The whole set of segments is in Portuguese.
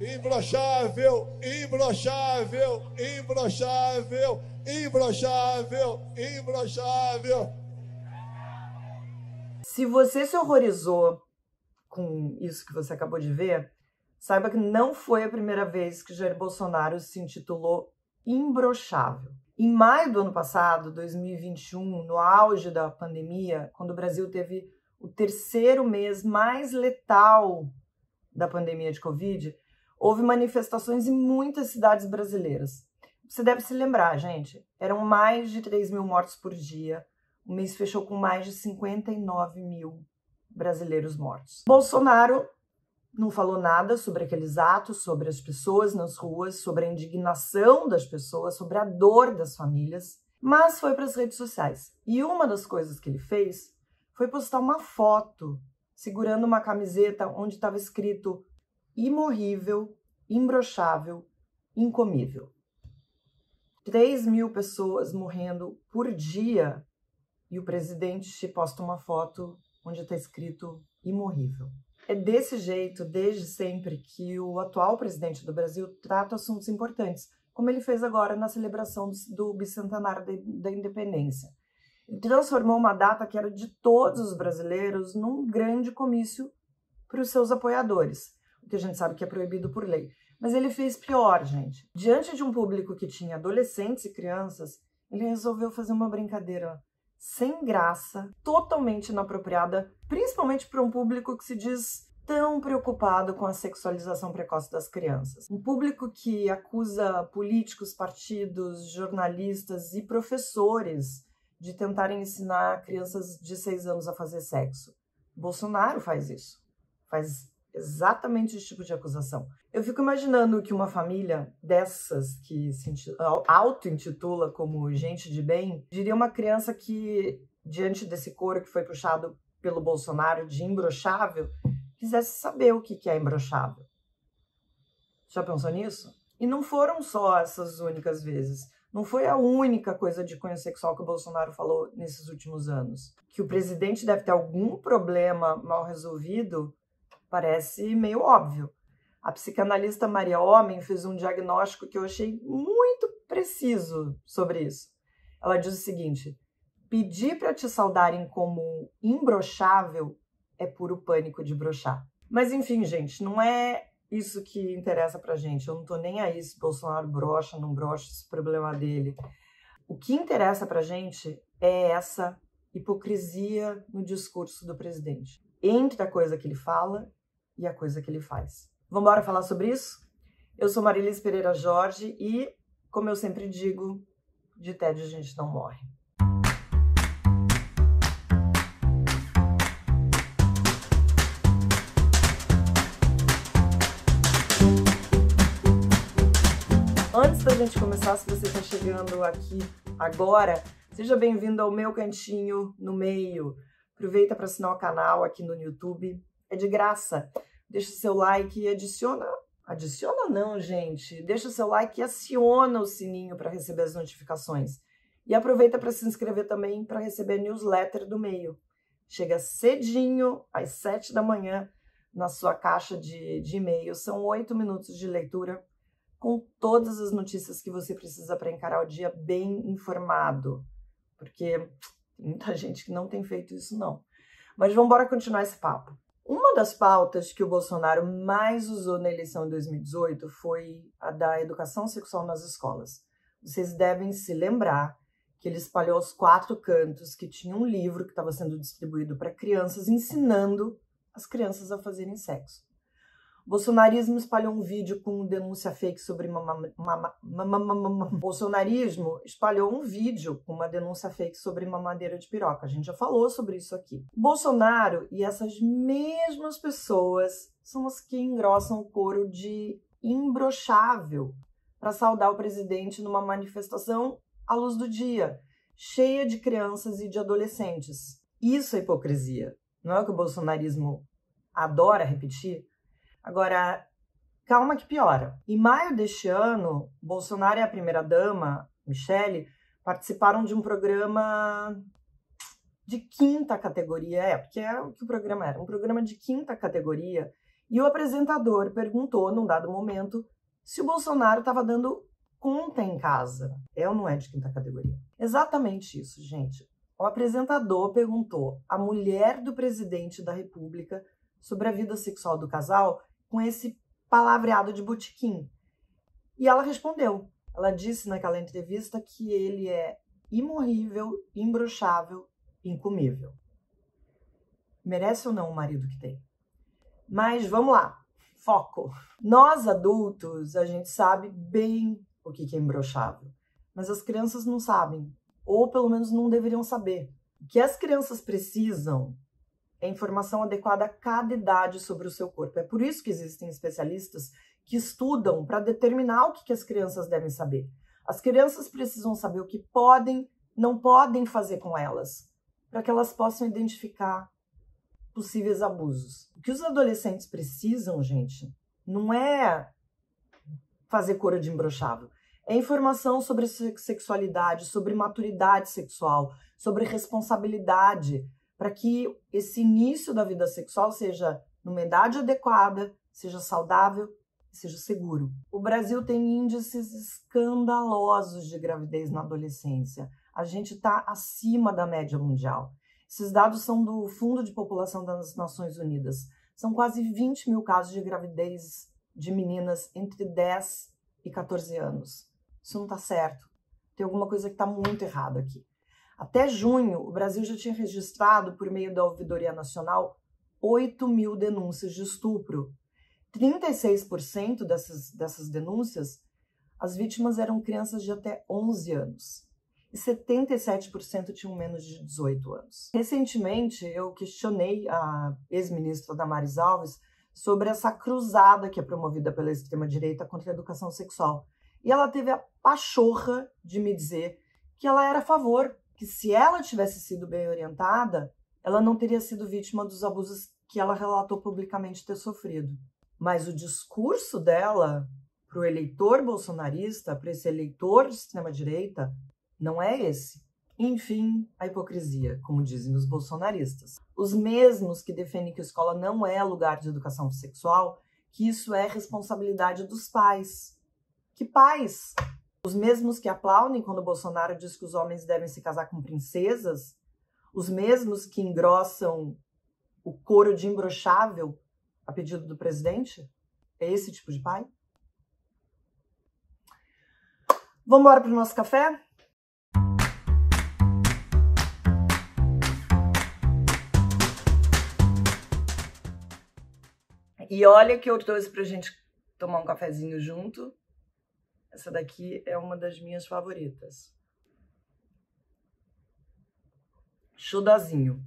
Imbrochável, imbrochável, imbrochável, imbrochável, imbrochável. Se você se horrorizou com isso que você acabou de ver, saiba que não foi a primeira vez que Jair Bolsonaro se intitulou imbrochável. Em maio do ano passado, 2021, no auge da pandemia, quando o Brasil teve o terceiro mês mais letal da pandemia de Covid, houve manifestações em muitas cidades brasileiras. Você deve se lembrar, gente, eram mais de 3 mil mortos por dia. O mês fechou com mais de 59 mil brasileiros mortos. Bolsonaro não falou nada sobre aqueles atos, sobre as pessoas nas ruas, sobre a indignação das pessoas, sobre a dor das famílias, mas foi para as redes sociais. E uma das coisas que ele fez foi postar uma foto segurando uma camiseta onde estava escrito imorrível, imbrochável, incomível. 3 mil pessoas morrendo por dia e o presidente te posta uma foto onde está escrito imorrível. É desse jeito, desde sempre, que o atual presidente do Brasil trata assuntos importantes, como ele fez agora na celebração do bicentenário da independência. Ele transformou uma data que era de todos os brasileiros num grande comício para os seus apoiadores que a gente sabe que é proibido por lei. Mas ele fez pior, gente. Diante de um público que tinha adolescentes e crianças, ele resolveu fazer uma brincadeira sem graça, totalmente inapropriada, principalmente para um público que se diz tão preocupado com a sexualização precoce das crianças. Um público que acusa políticos, partidos, jornalistas e professores de tentarem ensinar crianças de seis anos a fazer sexo. Bolsonaro faz isso. Faz exatamente esse tipo de acusação. Eu fico imaginando que uma família dessas, que se auto-intitula como gente de bem, diria uma criança que, diante desse coro que foi puxado pelo Bolsonaro de imbrochável, quisesse saber o que é imbrochável. Já pensou nisso? E não foram só essas únicas vezes. Não foi a única coisa de cunho sexual que o Bolsonaro falou nesses últimos anos. Que o presidente deve ter algum problema mal resolvido Parece meio óbvio. A psicanalista Maria Homem fez um diagnóstico que eu achei muito preciso sobre isso. Ela diz o seguinte: pedir para te saudarem como imbrochável é puro pânico de brochar. Mas enfim, gente, não é isso que interessa pra gente. Eu não tô nem aí se Bolsonaro brocha, não brocha, esse problema dele. O que interessa pra gente é essa hipocrisia no discurso do presidente. Entre a coisa que ele fala e a coisa que ele faz. Vamos embora falar sobre isso? Eu sou Marilis Pereira Jorge e, como eu sempre digo, de tédio a gente não morre. Antes da gente começar, se você está chegando aqui agora, seja bem-vindo ao meu cantinho no meio. Aproveita para assinar o canal aqui no YouTube, é de graça deixa seu like e adiciona. Adiciona não, gente. Deixa seu like e aciona o sininho para receber as notificações. E aproveita para se inscrever também para receber a newsletter do meio. Chega cedinho, às sete da manhã, na sua caixa de, de e-mail. São oito minutos de leitura com todas as notícias que você precisa para encarar o dia bem informado. Porque tem muita gente que não tem feito isso, não. Mas vamos continuar esse papo. Uma das pautas que o Bolsonaro mais usou na eleição de 2018 foi a da educação sexual nas escolas. Vocês devem se lembrar que ele espalhou aos quatro cantos que tinha um livro que estava sendo distribuído para crianças ensinando as crianças a fazerem sexo. Bolsonarismo espalhou um vídeo com denúncia fake sobre mama, Bolsonarismo espalhou um vídeo com uma denúncia fake sobre mamadeira de piroca. A gente já falou sobre isso aqui. Bolsonaro e essas mesmas pessoas são as que engrossam o coro de imbrochável para saudar o presidente numa manifestação à luz do dia, cheia de crianças e de adolescentes. Isso é hipocrisia. Não é o que o bolsonarismo adora repetir? Agora, calma que piora. Em maio deste ano, Bolsonaro e a primeira-dama, Michele, participaram de um programa de quinta categoria. É, porque é o que o programa era. Um programa de quinta categoria E o apresentador perguntou, num dado momento, se o Bolsonaro estava dando conta em casa. É ou não é de quinta categoria? Exatamente isso, gente. O apresentador perguntou à mulher do presidente da República sobre a vida sexual do casal com esse palavreado de botequim. E ela respondeu. Ela disse naquela entrevista que ele é imorrível, imbrochável, incomível. Merece ou não o marido que tem? Mas vamos lá, foco. Nós adultos, a gente sabe bem o que é imbrochável, mas as crianças não sabem, ou pelo menos não deveriam saber. O que as crianças precisam é informação adequada a cada idade sobre o seu corpo. É por isso que existem especialistas que estudam para determinar o que as crianças devem saber. As crianças precisam saber o que podem, não podem fazer com elas, para que elas possam identificar possíveis abusos. O que os adolescentes precisam, gente, não é fazer cura de imbrochável. É informação sobre sexualidade, sobre maturidade sexual, sobre responsabilidade, para que esse início da vida sexual seja numa idade adequada, seja saudável, seja seguro. O Brasil tem índices escandalosos de gravidez na adolescência. A gente está acima da média mundial. Esses dados são do Fundo de População das Nações Unidas. São quase 20 mil casos de gravidez de meninas entre 10 e 14 anos. Isso não está certo. Tem alguma coisa que está muito errada aqui. Até junho, o Brasil já tinha registrado, por meio da Ouvidoria Nacional, 8 mil denúncias de estupro. 36% dessas, dessas denúncias, as vítimas eram crianças de até 11 anos e 77% tinham menos de 18 anos. Recentemente, eu questionei a ex-ministra Damares Alves sobre essa cruzada que é promovida pela extrema-direita contra a educação sexual. E ela teve a pachorra de me dizer que ela era a favor, que se ela tivesse sido bem orientada, ela não teria sido vítima dos abusos que ela relatou publicamente ter sofrido. Mas o discurso dela para o eleitor bolsonarista, para esse eleitor de extrema-direita, não é esse. Enfim, a hipocrisia, como dizem os bolsonaristas. Os mesmos que defendem que a escola não é lugar de educação sexual, que isso é responsabilidade dos pais. Que pais? Os mesmos que aplaudem quando Bolsonaro diz que os homens devem se casar com princesas? Os mesmos que engrossam o couro de imbrochável a pedido do presidente? É esse tipo de pai? Vamos embora para o nosso café? E olha que eu trouxe pra gente tomar um cafezinho junto. Essa daqui é uma das minhas favoritas. Chudazinho.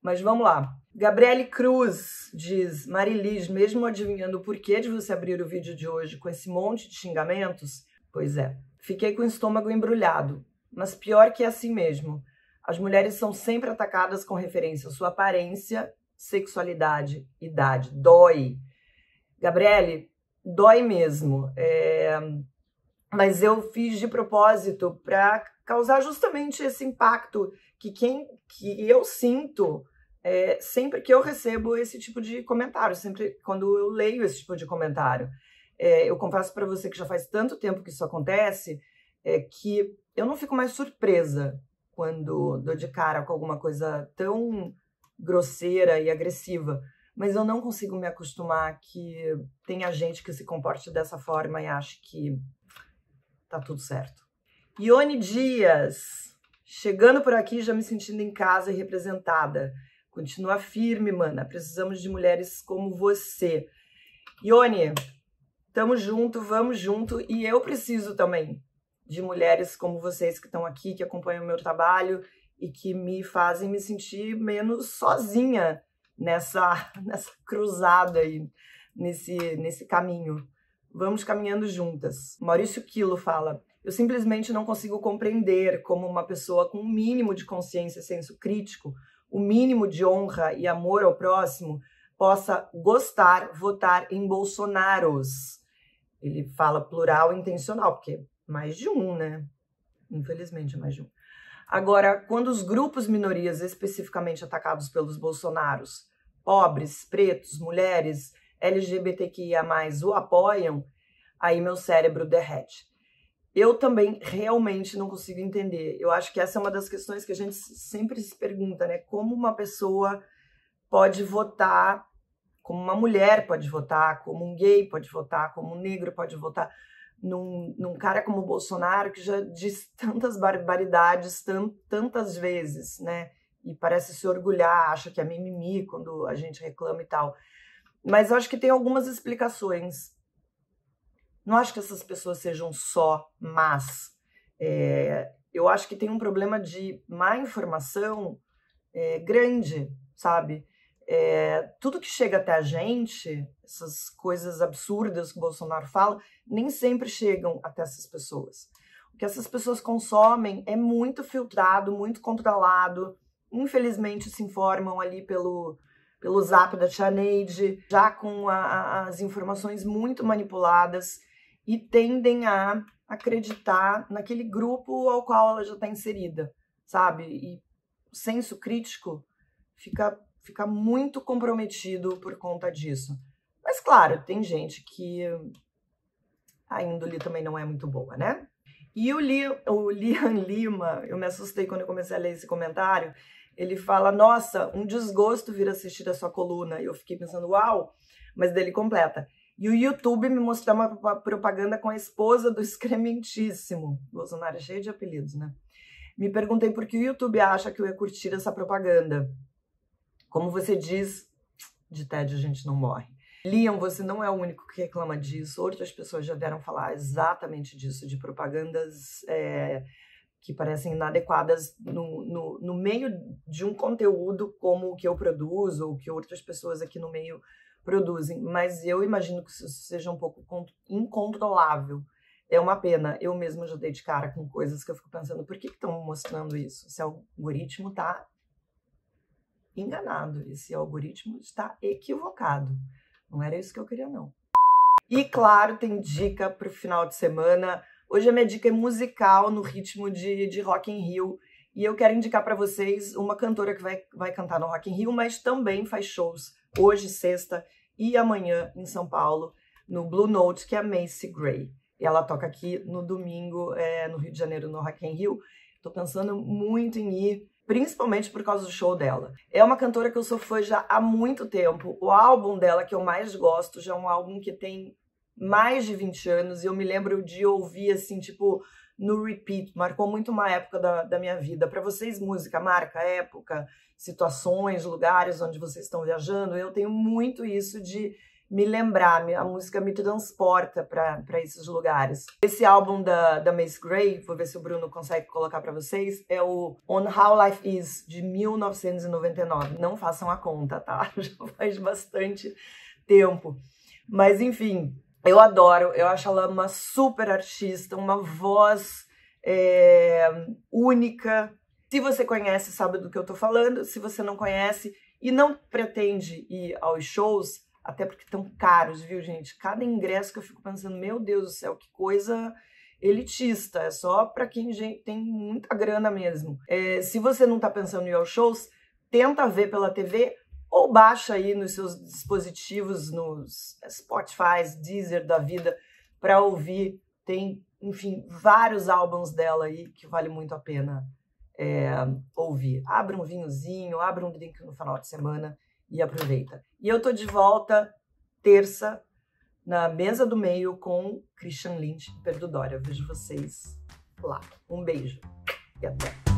Mas vamos lá. Gabriele Cruz diz: Marilis, mesmo adivinhando o porquê de você abrir o vídeo de hoje com esse monte de xingamentos, pois é, fiquei com o estômago embrulhado. Mas pior que é assim mesmo. As mulheres são sempre atacadas com referência à sua aparência sexualidade, idade. Dói. Gabriele, dói mesmo. É... Mas eu fiz de propósito para causar justamente esse impacto que quem que eu sinto é, sempre que eu recebo esse tipo de comentário, sempre quando eu leio esse tipo de comentário. É, eu confesso para você que já faz tanto tempo que isso acontece é, que eu não fico mais surpresa quando dou de cara com alguma coisa tão grosseira e agressiva, mas eu não consigo me acostumar que tenha gente que se comporte dessa forma e ache que tá tudo certo. Ione Dias, chegando por aqui já me sentindo em casa e representada. Continua firme, mana. Precisamos de mulheres como você. Ione, tamo junto, vamos junto e eu preciso também de mulheres como vocês que estão aqui, que acompanham o meu trabalho e que me fazem me sentir menos sozinha nessa, nessa cruzada aí, nesse, nesse caminho. Vamos caminhando juntas. Maurício Quilo fala: Eu simplesmente não consigo compreender como uma pessoa com um mínimo de consciência e senso crítico, o um mínimo de honra e amor ao próximo, possa gostar, votar em Bolsonaros. Ele fala plural intencional, porque mais de um, né? Infelizmente, mais de um. Agora, quando os grupos minorias especificamente atacados pelos bolsonaros, pobres, pretos, mulheres, LGBTQIA+, o apoiam, aí meu cérebro derrete. Eu também realmente não consigo entender. Eu acho que essa é uma das questões que a gente sempre se pergunta, né? Como uma pessoa pode votar, como uma mulher pode votar, como um gay pode votar, como um negro pode votar num, num cara como o Bolsonaro que já diz tantas barbaridades tant, tantas vezes, né? E parece se orgulhar, acha que é mimimi quando a gente reclama e tal. Mas eu acho que tem algumas explicações. Não acho que essas pessoas sejam só más. É, eu acho que tem um problema de má informação é, grande, sabe? É, tudo que chega até a gente, essas coisas absurdas que o Bolsonaro fala, nem sempre chegam até essas pessoas. O que essas pessoas consomem é muito filtrado, muito controlado. Infelizmente se informam ali pelo, pelo zap da Tia Neide, já com a, as informações muito manipuladas e tendem a acreditar naquele grupo ao qual ela já está inserida, sabe? E o senso crítico fica, fica muito comprometido por conta disso. Mas, claro, tem gente que a índole também não é muito boa, né? E o, Li, o Liam Lima, eu me assustei quando eu comecei a ler esse comentário, ele fala, nossa, um desgosto vir assistir a sua coluna. E eu fiquei pensando, uau, mas dele completa. E o YouTube me mostrou uma propaganda com a esposa do excrementíssimo. Bolsonaro é cheio de apelidos, né? Me perguntei por que o YouTube acha que eu ia curtir essa propaganda. Como você diz, de tédio a gente não morre. Liam, você não é o único que reclama disso. Outras pessoas já vieram falar exatamente disso, de propagandas é, que parecem inadequadas no, no, no, meio de um conteúdo como o que eu produzo, ou que outras pessoas aqui no meio produzem. Mas eu imagino que isso seja um pouco incontrolável. É uma pena. Eu mesma já dei de cara com coisas que eu fico pensando, por que estão mostrando isso? Esse algoritmo está enganado, esse algoritmo está equivocado. Não era isso que eu queria, não. E claro, tem dica para o final de semana. Hoje a minha dica é musical no ritmo de, de Rock in Rio. E eu quero indicar para vocês uma cantora que vai, vai cantar no Rock in Rio, mas também faz shows hoje, sexta, e amanhã em São Paulo, no Blue Note, que é a Macy Gray. E ela toca aqui no domingo, é, no Rio de Janeiro, no Rock in Rio. Tô pensando muito em ir principalmente por causa do show dela. É uma cantora que eu sou fã já há muito tempo. O álbum dela que eu mais gosto já é um álbum que tem mais de 20 anos e eu me lembro de ouvir assim, tipo, no repeat. Marcou muito uma época da, da minha vida. Para vocês, música marca época, situações, lugares onde vocês estão viajando. Eu tenho muito isso de me lembrar, a música me transporta para esses lugares. Esse álbum da, da Mace Gray, vou ver se o Bruno consegue colocar para vocês, é o On How Life Is, de 1999. Não façam a conta, tá? Já faz bastante tempo. Mas, enfim, eu adoro, eu acho ela uma super artista, uma voz é, única. Se você conhece, sabe do que eu tô falando. Se você não conhece e não pretende ir aos shows, até porque estão caros, viu, gente? Cada ingresso que eu fico pensando, meu Deus do céu, que coisa elitista, é só para quem tem muita grana mesmo. É, se você não está pensando em ir aos shows, tenta ver pela TV ou baixa aí nos seus dispositivos, nos Spotify, Deezer da vida, para ouvir. Tem, enfim, vários álbuns dela aí que vale muito a pena é, ouvir. Abra um vinhozinho, abra um drink no final de semana e aproveita. E eu tô de volta terça na mesa do meio com Christian Lynch e Perdudória. Eu vejo vocês lá. Um beijo e até.